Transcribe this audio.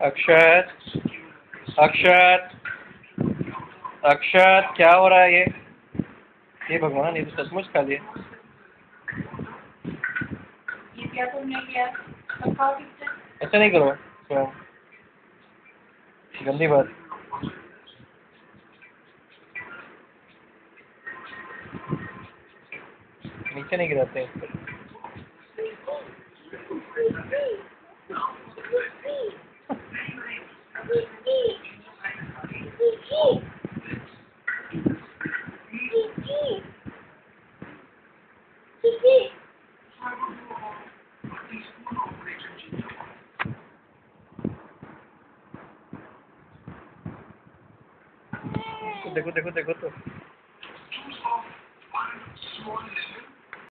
अक्षत अक्षत अक्षत क्या हो रहा है ये? ये भगवान ये तो सचमुच खा लिए। ये क्या तुमने किया? सब खाओ ठीक से? ऐसा नहीं करो। स्वयं गंदी बात। नीचे नहीं गिराते। দেখো দেখো দেখো তো।